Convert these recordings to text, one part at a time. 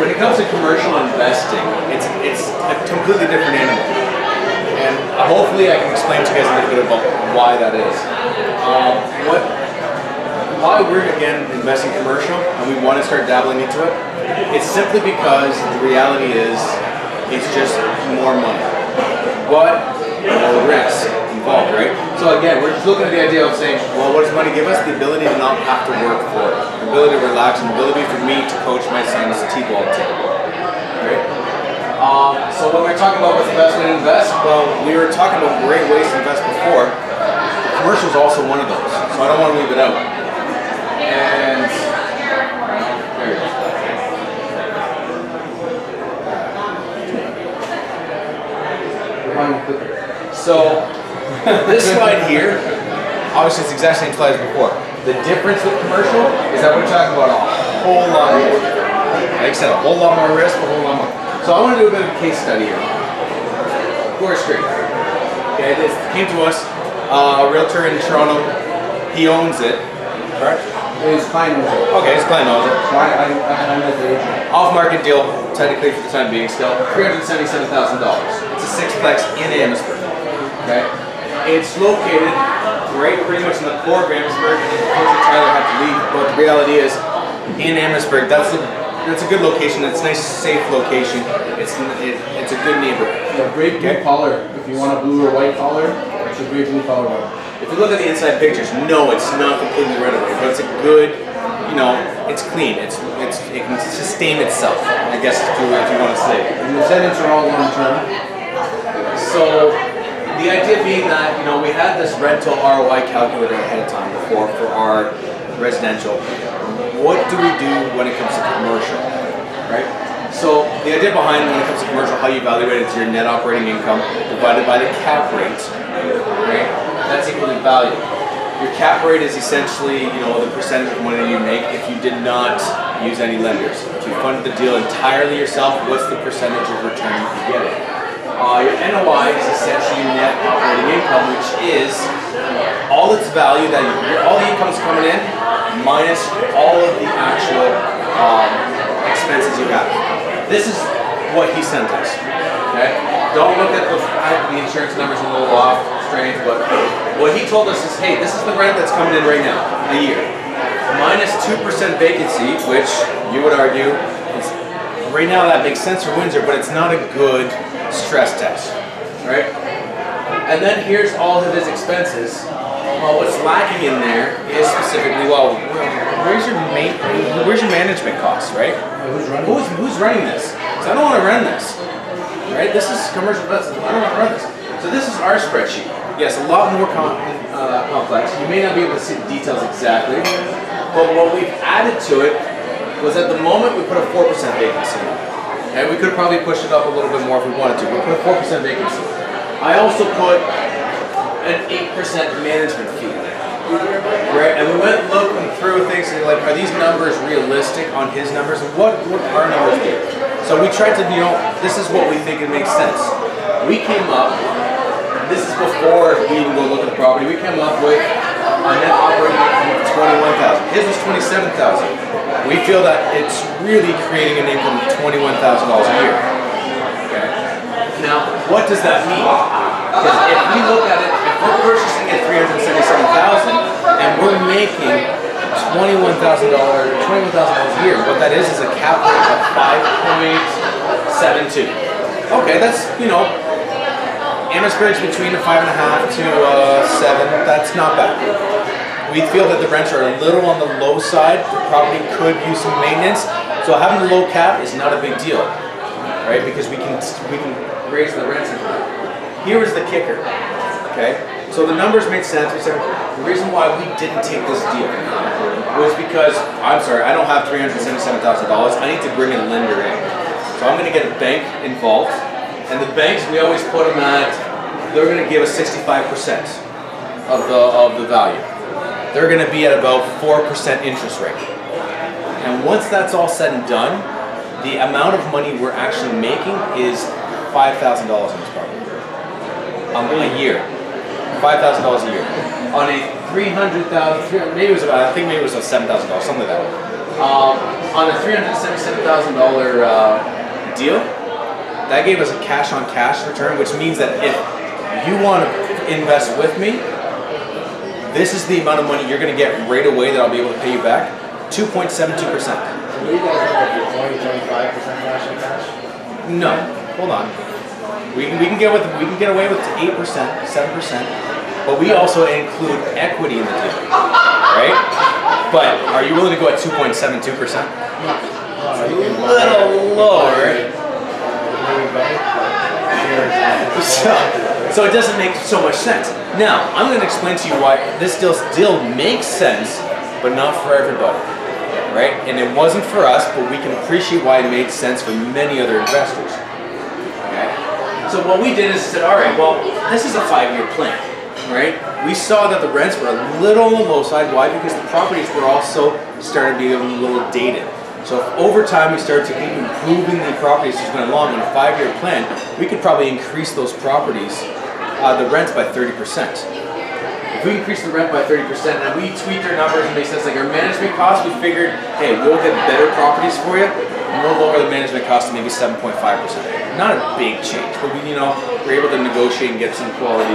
when it comes to commercial investing, it's it's a completely different animal, and hopefully I can explain to you guys a little bit about why that is. Um, what why we're again investing commercial and we want to start dabbling into it. It's simply because the reality is it's just more money, but more risk involved, right? So again, we're just looking at the idea of saying, well, what does money give us? The ability to not have to work for it, the ability to relax, and the ability for me to coach my son's T-ball team, right? Um, so when we're talking about what's the best way to invest, well, we were talking about great ways to invest before. The commercial is also one of those, so I don't want to leave it out. And. So this slide here, obviously it's the exact same slide as before. The difference with commercial is that we're talking about a whole lot more. Like I said, a whole lot more risk, a whole lot more. So I want to do a bit of a case study here. Forest Street. Okay, this came to us, uh, a realtor in Toronto. He owns it, correct? His client was it. Okay, his client owns it. So I, I, I'm the agent. Off-market deal, technically for the time being still, $377,000. It's a sixplex in Amherstburg. Okay? It's located right pretty much in the core of Amherstburg, and unfortunately Tyler had to leave, but the reality is, in Amherstburg, that's a, that's a good location, it's a nice, safe location, it's, it, it's a good neighborhood. A great blue collar. If you want a blue or white collar, it's a great blue collar one. If you look at the inside pictures, no, it's not completely renovated, but it's a good, you know, it's clean. It's it's it can sustain itself. I guess if you, if you want to say. And the tenants are all long term. So the idea being that you know we had this rental ROI calculator ahead of time before for our residential. What do we do when it comes to commercial, right? So the idea behind when it comes to commercial, how you evaluate it is your net operating income divided by the cap rate, right? That's equal to value. Your cap rate is essentially, you know, the percentage of money you make if you did not use any lenders. If you funded the deal entirely yourself, what's the percentage of return you get? Uh, your NOI is essentially net operating income, which is all its value that you, all the income's coming in minus all of the actual um, expenses you have. This is what he sent us. Okay, don't look at the the insurance numbers a little off, strange, but what he told us is, hey, this is the rent that's coming in right now, a year, minus two percent vacancy, which you would argue is right now that makes sense for Windsor, but it's not a good stress test, right? And then here's all of his expenses. Well, what's lacking in there is specifically, well, where's your ma- where's your management costs, right? Who's running? Who's who's running this? 'Cause I don't want to run this, right? This is commercial business. I don't want to run this. So this is our spreadsheet. Yes, a lot more com- uh, complex. You may not be able to see the details exactly, but what we've added to it was at the moment we put a four percent vacancy. And we could probably push it up a little bit more if we wanted to. We put a four percent vacancy. I also put an eight percent management fee. Right, and we went looking through things and like, are these numbers realistic on his numbers? And what would our numbers be? So we tried to, you know, this is what we think it makes sense. We came up, this is before we even go look at the property, we came up with a net operating income of 21000 His was 27000 We feel that it's really creating an income of $21,000 a year. Okay. Now, what does that mean? Because if we look at it, if we're purchasing at 377000 and we're making $21,000 $21,000 a year, what that is is a cap rate of 5.72. Okay, that's, you know, Amherstburg's between a five and a half to uh, seven. That's not bad. We feel that the rents are a little on the low side. The property could use some maintenance. So having a low cap is not a big deal, right? Because we can we can raise the rents. Here is the kicker. Okay, so the numbers made sense. We said the reason why we didn't take this deal was because I'm sorry, I don't have three hundred seventy-seven thousand dollars. I need to bring a lender in. So I'm going to get a bank involved. And the banks, we always put them at, they're going to give us 65% of the, of the value. They're going to be at about 4% interest rate. And once that's all said and done, the amount of money we're actually making is $5,000 on this property. Um, a year. $5,000 a year. On a 300,000, maybe it was about, I think maybe it was a $7,000, something like that. Um, on a $377,000 uh, deal, that gave us a cash on cash return, which means that if you want to invest with me, this is the amount of money you're going to get right away that I'll be able to pay you back 2.72%. So you guys look at 20, 25 percent cash on cash? No, hold on. We can, we can get with we can get away with eight percent, seven percent, but we also include equity in the deal, right? But are you willing to go at two point seven two percent? You Little lower. So, so it doesn't make so much sense. Now I'm going to explain to you why this deal deal makes sense, but not for everybody, right? And it wasn't for us, but we can appreciate why it made sense for many other investors. Okay. So what we did is said, all right, well, this is a five-year plan, right? We saw that the rents were a little on the low side. Why? Because the properties were also starting to be a little dated. So if over time we start to keep improving the properties as we went along in a five-year plan, we could probably increase those properties, uh, the rents by 30%. If we increase the rent by 30% and we tweak our numbers and make sense, like our management costs, we figured, hey, we'll get better properties for you, lower the management cost to maybe 7.5%. Not a big change, but we, you know, we're able to negotiate and get some quality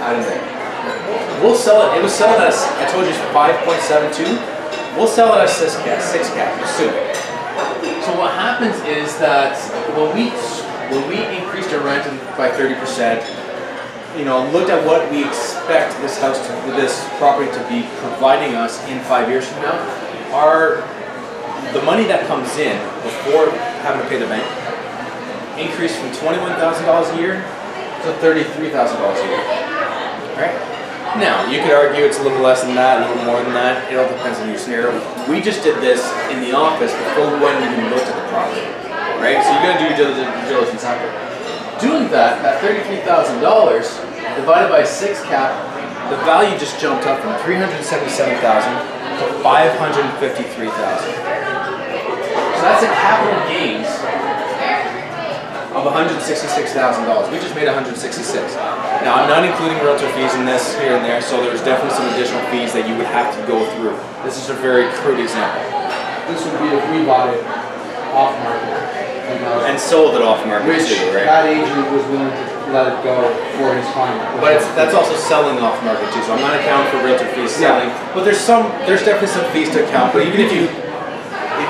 out of there. We'll sell it, it was selling us, I told you it's 5.72. We'll sell it at six cap, six cap, assuming. So what happens is that when we when we increased our rent by 30%, you know, looked at what we expect this house to, this property to be providing us in five years from now, our the money that comes in before having to pay the bank increased from twenty-one thousand dollars a year to thirty-three thousand dollars a year. Right? Now, you could argue it's a little less than that, a little more than that. It all depends on your scenario. We just did this in the office before we went and even looked at the property. Right? So you're gonna do your diligence- after. Doing that, that thirty-three thousand dollars divided by six cap, the value just jumped up from three hundred seventy-seven thousand to five hundred fifty-three thousand. So that's a capital gains of $166,000. We just made 166. Now I'm not including realtor fees in this here and there, so there's definitely some additional fees that you would have to go through. This is a very crude example. This would be if we bought it off market. you know, And sold it off market Which too, right? that agent was willing to let it go for his client. But it's, that's also selling off market too, so I'm not accounting for realtor fees Yeah. selling. But there's some, there's definitely some fees to account. But even if you,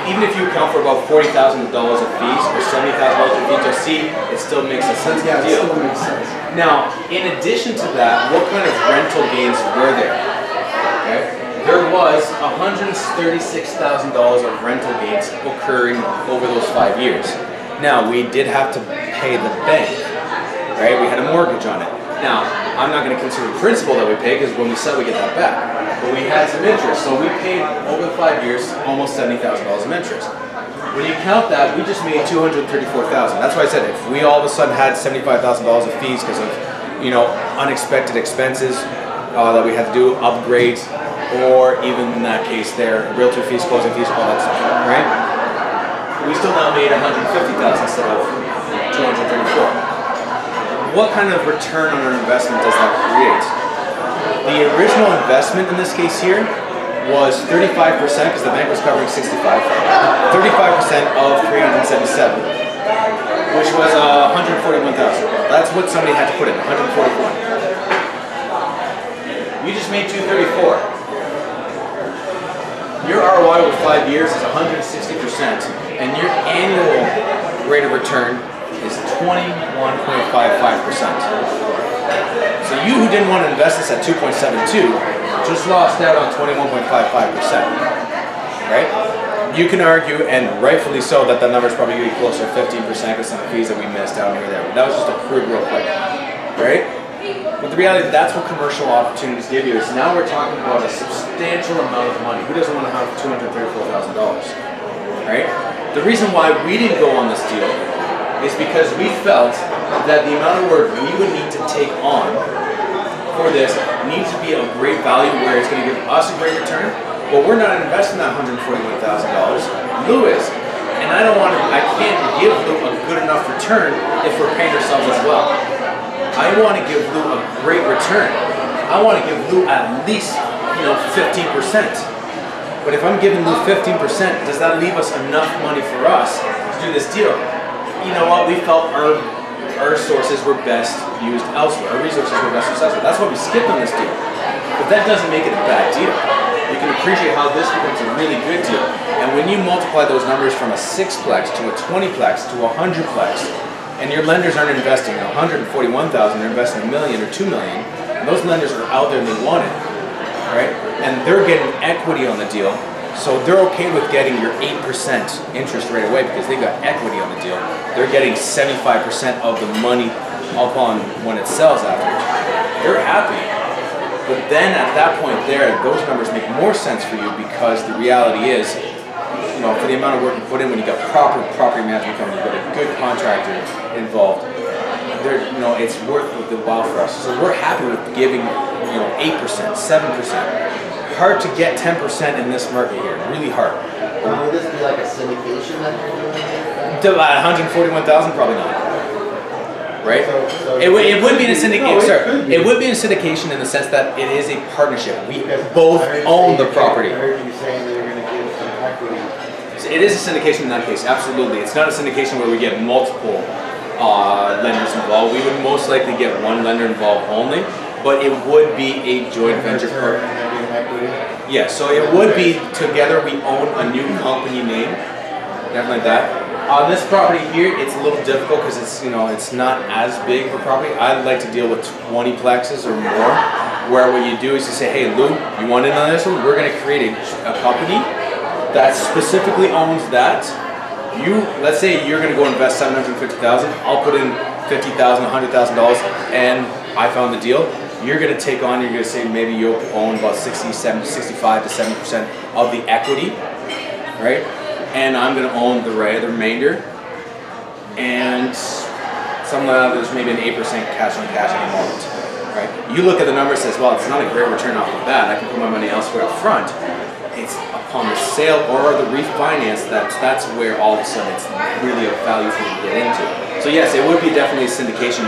even if you account for about forty thousand dollars of fees or seventy thousand dollars of fees, you'll see it still makes a sense Yeah, deal. sense. Now, in addition to that, what kind of rental gains were there? Okay. There was $136,000 of rental gains occurring over those five years. Now, we did have to pay the bank, right? We had a mortgage on it. Now, I'm not going to consider the principal that we pay because when we sell, we get that back. But we had some interest, so we paid over five years almost $70,000 of interest. When you count that, we just made two hundred thirty-four thousand. That's why I said if we all of a sudden had seventy-five thousand dollars of fees because of, you know, unexpected expenses uh, that we had to do, upgrades, or even in that case there, realtor fees, closing fees, all that stuff, right? We still now made one hundred fifty thousand instead of two hundred thirty-four. What kind of return on our investment does that create? The original investment in this case here was 35% because the bank was covering 65. 35% of 377, which was uh, 141,000. That's what somebody had to put in, 141. You just made 234. Your ROI over five years is 160%, and your annual rate of return is 21.55%. So you who didn't want to invest this at 2.72 just lost out on 21.55%. Right? You can argue, and rightfully so, that that number is probably going to be closer to 15% because some fees that we missed out here there. But that was just a crude real quick. Right? But the reality, is that's what commercial opportunities give you. Is now we're talking about a substantial amount of money. Who doesn't want to have $234,000? Right? The reason why we didn't go on this deal is because we felt that the amount of work we would need to take on for this needs to be of great value where it's going to give us a great return. But we're not investing that $141,000. Lou is. And I don't want to, I can't give Lou a good enough return if we're paying ourselves as well. I want to give Lou a great return. I want to give Lou at least, you know, 15%. But if I'm giving Lou 15%, does that leave us enough money for us to do this deal? You know what? We felt our our sources were best used elsewhere. Our resources were best used elsewhere. That's why we skipped on this deal. But that doesn't make it a bad deal. You can appreciate how this becomes a really good deal. And when you multiply those numbers from a sixplex to a 20plex to a 100plex, and your lenders aren't investing 141,000, they're investing a million or two million, and those lenders are out there and they want it, right? And they're getting equity on the deal, so they're okay with getting your 8% interest right away because they've got equity on the deal. They're getting 75% of the money upon when it sells after. They're happy. But then at that point there, those numbers make more sense for you because the reality is, you know, for the amount of work you put in when you got proper property management company, you've got a good contractor involved, there, you know, it's worth the while for us. So we're happy with giving, you know, 8%, 7% hard to get 10% in this market here. Really hard. Would this be like a syndication that you're doing? About 141,000, probably not. Right? So- so- It would, it would be in a syndication. No, sorry, it would be in a syndication in the sense that it is a partnership. We both I heard you own the property. I heard you saying that you're gonna give some equity. It is a syndication in that case, absolutely. It's not a syndication where we get multiple uh, lenders involved. We would most likely get one lender involved only, but it would be a joint venture. Partner. Equity. Yeah, so it would be together we own a new company name, definitely that. On this property here, it's a little difficult because it's you know it's not as big of a property. I'd like to deal with 20 plexes or more, where what you do is you say, hey Lou, you want in on this one? We're gonna create a, a company that specifically owns that. You let's say you're gonna go invest 750,000. I'll put in 50,000, 100,000 dollars, and I found the deal. You're gonna take on. You're gonna say maybe you'll own about 60, 70, 65 to 70 percent of the equity, right? And I'm gonna own the the remainder. And some uh, there's maybe an eight percent cash on cash at the moment, right? You look at the number, and says, well, it's not a great return off the bat. I can put my money elsewhere up front. It's upon the sale or the refinance that that's where all of a sudden it's really of value for you to get into. So yes, it would be definitely a syndication.